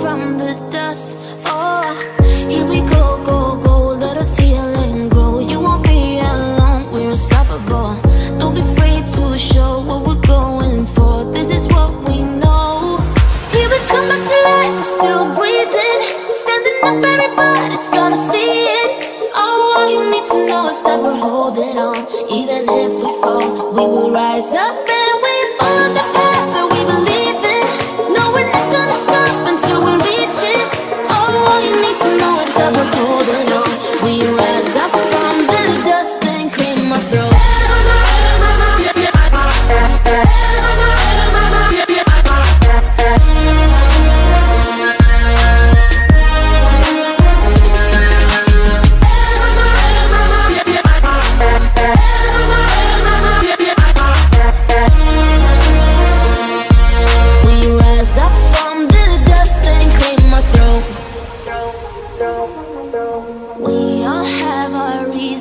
from the dust. Oh, here we go, go, go. Let us heal and grow. You won't be alone. We're unstoppable. Don't be afraid to show what we're going for. This is what we know. Here we come back to life. We're still breathing, standing up. Everybody's gonna see it. All you need to know is that we're holding on.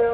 no.